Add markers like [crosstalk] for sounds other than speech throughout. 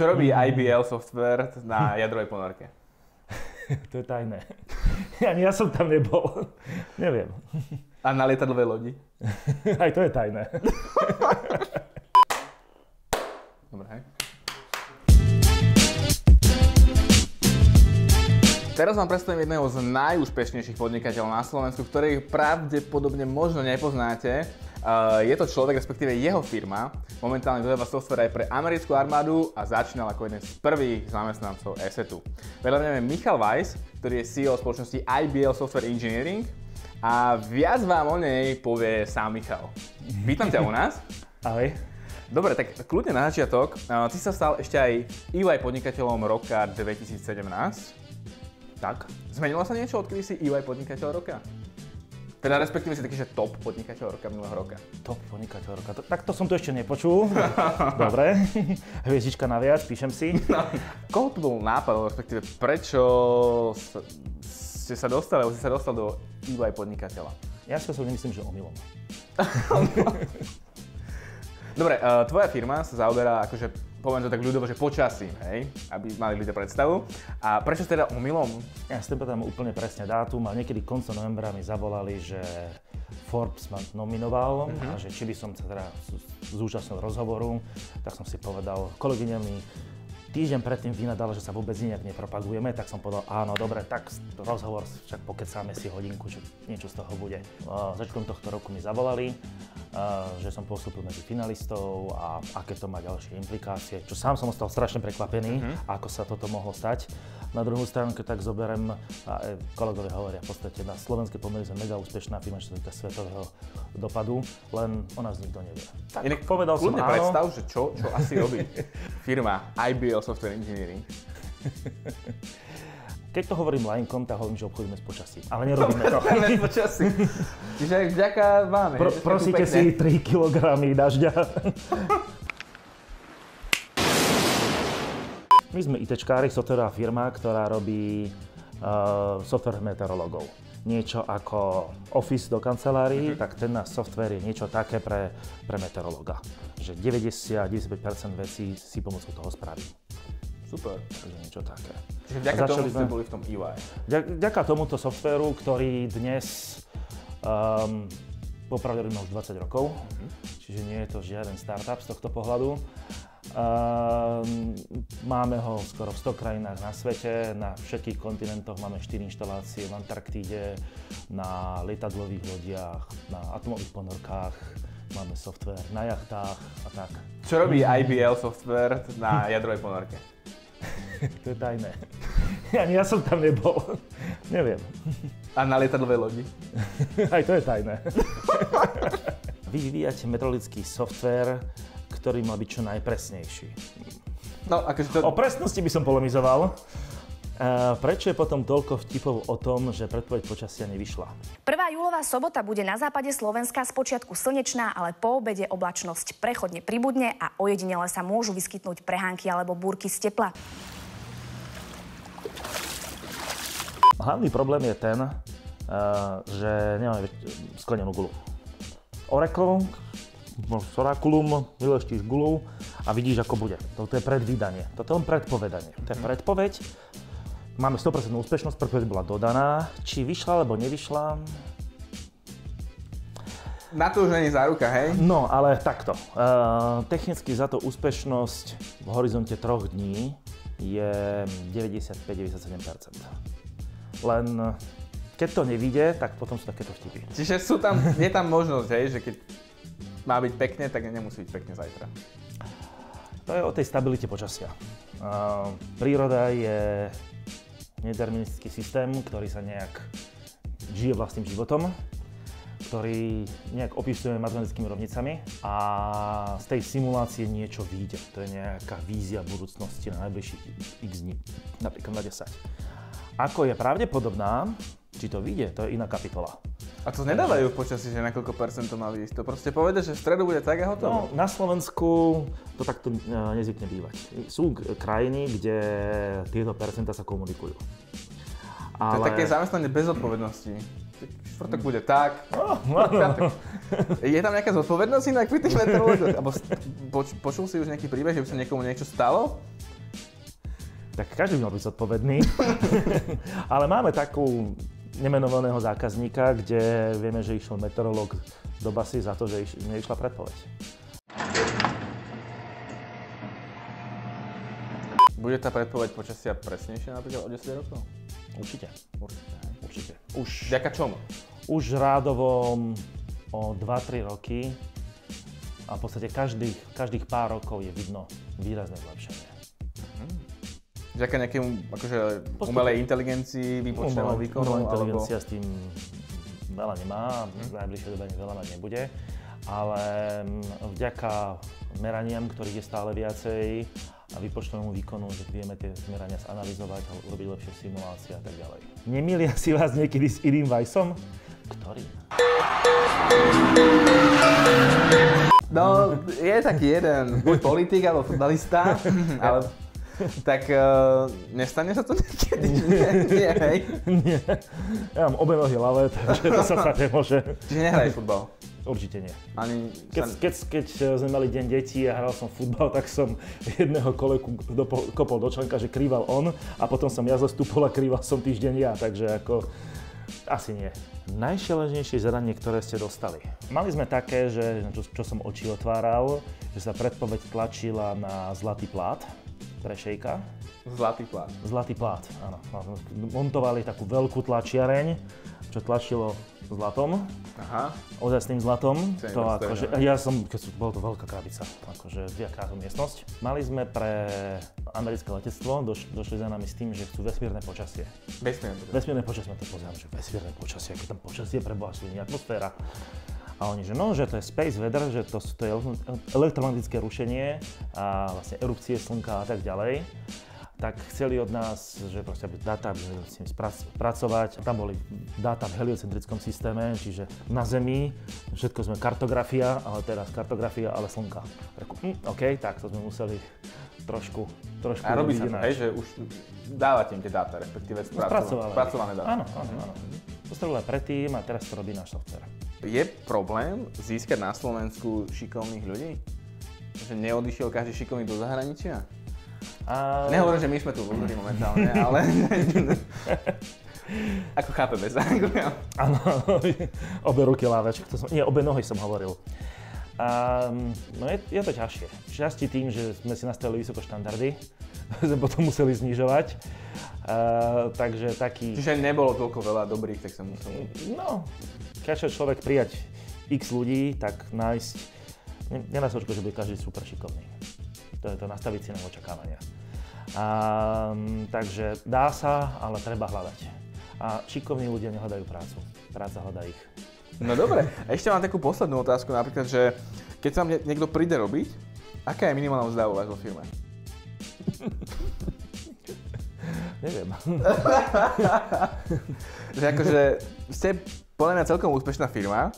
Čo robí IBL software na jadrovej ponorke? [laughs] to je tajné. [laughs] Ani ja som tam nebol. [laughs] Neviem. A na lietadlovej lodi? Aj to je tajné. Dobre, hej. Teraz vám predstavím jedného z najúspešnejších podnikateľov na Slovensku, ktorých pravdepodobne možno nepoznáte. Uh, je to človek, respektíve jeho firma. Momentálne dodáva software aj pre americkú armádu a začínal ako jeden z prvých zamestnancov ESETu. Vedľa mňa je Michal Weiss, ktorý je CEO spoločnosti IBL Software Engineering a viac vám o nej povie sám Michal. Vítam ťa u nás. [laughs] Ahoj. Dobre, tak kľudne na začiatok. Uh, ty sa stal ešte aj EY podnikateľom roka 2017. Tak. Zmenilo sa niečo, odkedy si EY podnikateľ roka? Teda respektíve si taký, že top podnikateľ roka minulého roka. Top podnikateľ roka. To, tak to som tu ešte nepočul. [laughs] Dobre. Hviezdička naviac, píšem si. No. Koho tu bol nápad, respektíve prečo ste sa dostali, alebo si sa dostal do EY podnikateľa? Ja si osobne myslím, že omylom. [laughs] Dobre, uh, tvoja firma sa zaoberá akože poviem to tak ľudovo, že počasím, hej, aby mali ľudia predstavu. A prečo teda omylom? Ja si tam úplne presne dátum a niekedy koncom novembra mi zavolali, že Forbes ma nominoval uh-huh. a že či by som sa teda zúčastnil rozhovoru, tak som si povedal, kolegyňa mi týždeň predtým vynadal, že sa vôbec nejak nepropagujeme, tak som povedal, áno, dobre, tak rozhovor, však pokecáme si hodinku, že niečo z toho bude. Začiatkom tohto roku mi zavolali, že som postupil medzi finalistov a aké to má ďalšie implikácie, čo sám som ostal strašne prekvapený, uh-huh. ako sa toto mohlo stať. Na druhú stranu, keď tak zoberiem, a kolegovia hovoria v podstate, na slovenské pomery sme mega úspešná firma, čo sa svetového dopadu, len o nás nikto nevie. Tak Inak povedal som áno. predstav, že čo, čo asi robí firma IBL Software Engineering. Keď to hovorím lajnkom, tak hovorím, že obchodíme s počasím. Ale [laughs] nerobíme to. s počasím. [laughs] Čiže vďaka vám. Pro, prosíte si 3 kg dažďa. [laughs] My sme ITčkári, softwarová firma, ktorá robí uh, software meteorologov. Niečo ako Office do kancelárií, uh-huh. tak ten náš software je niečo také pre, pre meteorologa. Že 90-95% vecí si pomocou toho spraví. Super. Takže niečo také. Čiže vďaka tomu sme boli v tom EY. Vďaka tomuto softvéru, ktorý dnes um, popravde robíme už 20 rokov, uh-huh. čiže nie je to žiaden startup z tohto pohľadu. Ehm, máme ho skoro v 100 krajinách na svete, na všetkých kontinentoch máme 4 inštalácie v Antarktíde, na lietadlových lodiach, na atomových ponorkách, máme software na jachtách a tak. Čo robí IBL software na jadrovej ponorke? [laughs] to je tajné. [laughs] Ani ja som tam nebol. [laughs] Neviem. A na lietadlovej lodi? Aj to je tajné. Vy vyvíjate meteorologický software, ktorý mal byť čo najpresnejší. No, akože to... O presnosti by som polemizoval. Uh, prečo je potom toľko vtipov o tom, že predpoveď počasia nevyšla? Prvá júlová sobota bude na západe Slovenska z počiatku slnečná, ale po obede oblačnosť prechodne pribudne a ojedinele sa môžu vyskytnúť prehánky alebo búrky z tepla. Hlavný problém je ten, uh, že nemáme sklenenú gulu. Oracle, z orakulum, vyleštíš gulu a vidíš, ako bude. Toto je predvídanie, toto je predpovedanie. To je predpoveď, máme 100% úspešnosť, predpoveď bola dodaná. Či vyšla alebo nevyšla, na to už není záruka, hej? No, ale takto. Uh, technicky za to úspešnosť v horizonte troch dní je 95-97%. Len keď to nevíde, tak potom sú takéto vtipy. Čiže sú tam, je tam možnosť, hej, že keď má byť pekne, tak nemusí byť pekne zajtra. To je o tej stabilite počasia. Uh, príroda je nedeterministický systém, ktorý sa nejak žije vlastným životom, ktorý nejak opisujeme matematickými rovnicami a z tej simulácie niečo vyjde. To je nejaká vízia budúcnosti na najbližších x dní, napríklad na 10. Ako je pravdepodobná, či to vyjde, to je iná kapitola. A to nedávajú v počasí, že na koľko percent to má výjsť. To proste povede, že v stredu bude tak a hotovo. No, na Slovensku to takto e, nezvykne bývať. Sú krajiny, kde tieto percentá sa komunikujú. Ale... To je také zamestnanie bez odpovednosti. Štvrtok bude tak. No, no. [laughs] Je tam nejaká zodpovednosť inak pri tých meteorológoch? Alebo poč, počul si už nejaký príbeh, že by sa niekomu niečo stalo? tak každý by mal byť zodpovedný. [laughs] Ale máme takú nemenovaného zákazníka, kde vieme, že išiel meteorológ do basy za to, že iš, neišla predpoveď. Bude tá predpoveď počasia presnejšia napríklad o 10 rokov? Určite. Určite. Určite. Už, Vďaka čomu? už rádovo o 2-3 roky a v podstate každých, každých pár rokov je vidno výrazné zlepšenie. Vďaka nejakému akože Postupne. umelej inteligencii, výpočtovému Umelá- výkonu? umelá alebo... inteligencia s tým veľa nemá, v najbližšej dobe veľa mať nebude, ale mm, vďaka meraniam, ktorých je stále viacej a výpočtovému výkonu, že vieme tie merania zanalizovať a urobiť lepšie simulácie a tak ďalej. Nemýlia si vás niekedy s iným Vajsom? Ktorý? No, je taký jeden, buď politik alebo futbalista, [laughs] ale [laughs] tak uh, nestane sa to niekedy? Nie, [laughs] nie, hej. Nie. Ja mám obe nohy ľavé, takže to sa stať nemôže. Čiže nehraješ futbal? Určite nie. Ani Keď, sa... keď, keď sme mali deň detí a hral som futbal, tak som jedného kolegu dopo, kopol do členka, že krýval on a potom som ja zastúpol a krýval som týždeň ja, takže ako asi nie. Najšeležnejšie zadanie, ktoré ste dostali. Mali sme také, že čo, čo som oči otváral, že sa predpoveď tlačila na zlatý plát pre šejka. Zlatý plán. Zlatý plát, áno. Montovali takú veľkú tlačiareň, čo tlačilo zlatom Aha. ozajstným zlatom. To akože, no. ja som, keď bola to veľká krabica, akože to miestnosť. Mali sme pre americké letectvo, doš, došli za nami s tým, že chcú vesmírne počasie. Vesmírne. Vesmírne počasie, to pozerám, že vesmírne počasie, aké tam počasie pre Boha, nie atmosféra. A oni, že no, že to je space weather, že to, to je elektromagnetické rušenie a vlastne erupcie slnka a tak ďalej tak chceli od nás, že proste aby dáta, aby sme s nimi pracovať. Tam boli dáta v heliocentrickom systéme, čiže na Zemi, všetko sme kartografia, ale teraz kartografia, ale slnka. Reku, hm, OK, tak to sme museli trošku, trošku A robí sa to, hej, že už dávate im tie dáta, respektíve No, spracované. spracované dáta. Áno, áno, áno. To robilo aj predtým a teraz to robí náš software. Je problém získať na Slovensku šikovných ľudí? Že neodišiel každý šikovný do zahraničia? A... Nehovorím, že my sme tu v Londýne momentálne, [laughs] ale... Ako chápeme sa. Áno, obe ruky to som, nie, obe nohy som hovoril. A, no je, je to ťažšie. Časti tým, že sme si nastavili vysoko štandardy, [laughs] sme potom museli znižovať. A, takže taký... Čiže nebolo toľko veľa dobrých, tak sa musel... No, keď človek prijať x ľudí, tak nájsť... ne- Nedá sa očakávať, že bude každý super šikovný. To je to nastaviť si na očakávania. A, takže dá sa, ale treba hľadať. A šikovní ľudia nehľadajú prácu. Práca hľadá ich. No dobre, a ešte mám takú poslednú otázku, napríklad, že keď sa nie- niekto príde robiť, aká je minimálna mzda u vás vo firme? Neviem. [laughs] Že akože ste podľa mňa celkom úspešná firma,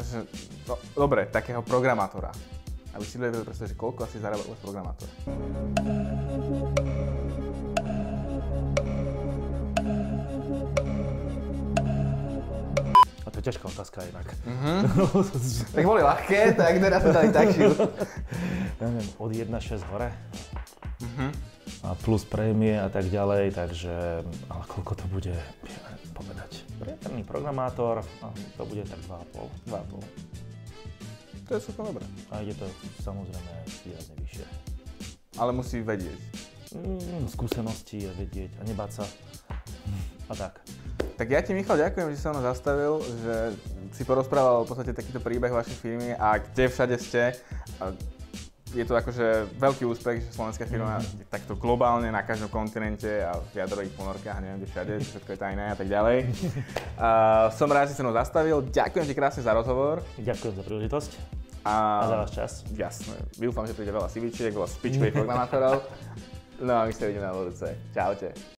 že, no, dobre, takého programátora. Aby si vedeli predstaviť, že koľko asi zarába vás programátor. A to je ťažká otázka inak. [laughs] Tak boli ľahké, tak teraz sme dali takšiu. [laughs] Neviem, od 1,6 hore. A plus prémie a tak ďalej, takže, ale koľko to bude, neviem povedať. Priemerný programátor, to bude tak 2,5. 2,5. To je super dobré. A ide to samozrejme výrazne vyššie. Ale musí vedieť. Mm, skúsenosti a vedieť a nebáť sa. A tak. Tak ja ti, Michal, ďakujem, že si sa mnou zastavil, že si porozprával v podstate takýto príbeh vašej firmy a kde všade ste. A je to akože veľký úspech, že slovenská firma je takto globálne na každom kontinente a v jadrových ponorkách neviem kde všade, všetko je tajné a tak ďalej. [laughs] A som rád, že sa mnou zastavil. Ďakujem ti krásne za rozhovor. Ďakujem za príležitosť A, a za váš čas. Jasné. Dúfam, že príde veľa CVčiek, veľa [laughs] špičkových programátorov. No a my sa vidíme na budúce. Čaute.